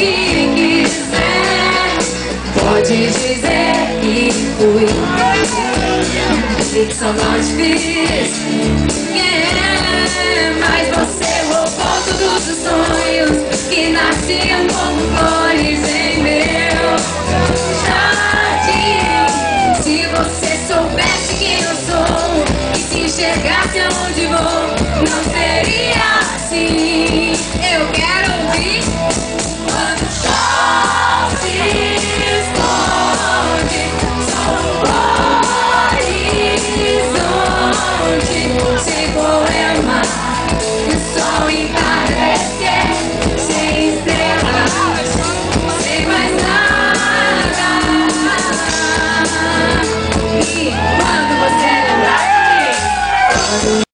que quiser. Pode dizer que fui. It's so much this. Yeah. Mas você roubou todos os sonhos que nasciam como flores em meu jardim. Se você soubesse quem eu sou e se enxergasse aonde People